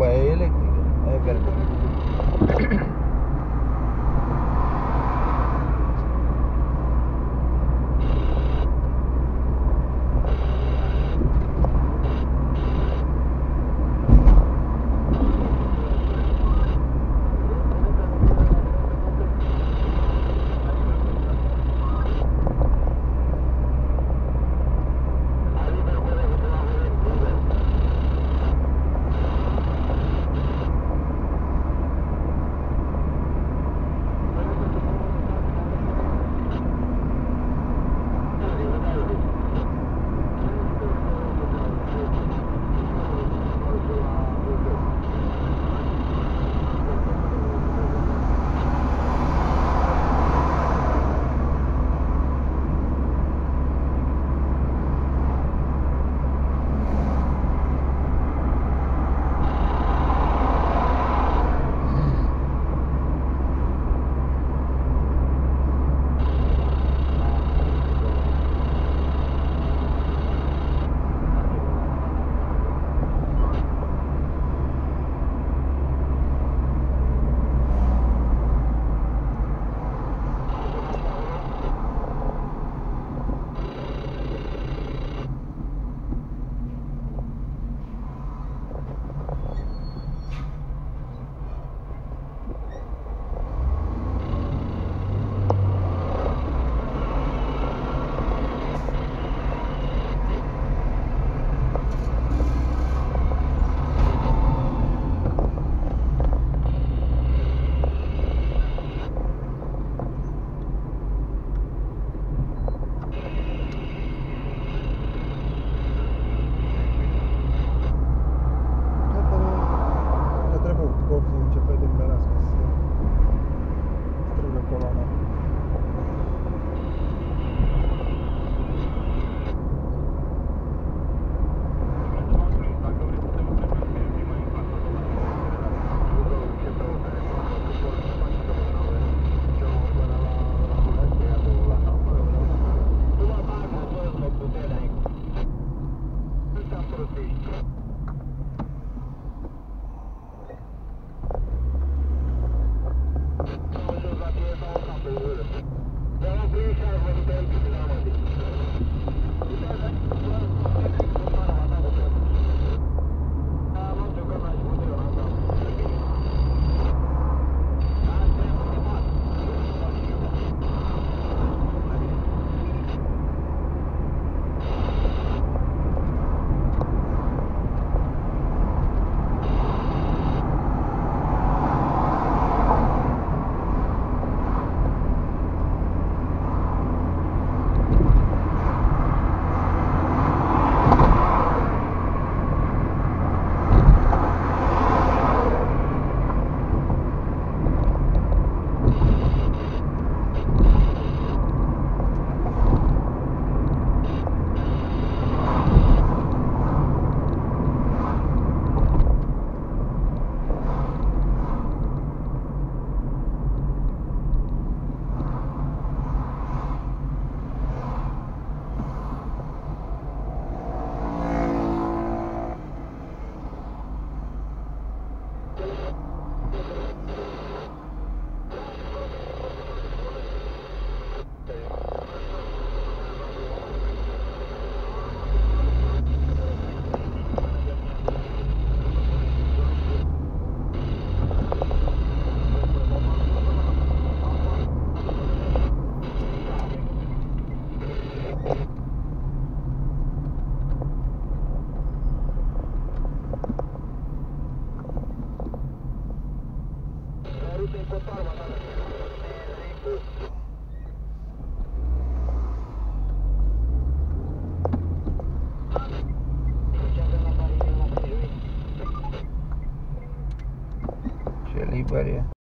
Pues es eléctrica, es verde. se encontraron.